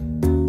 you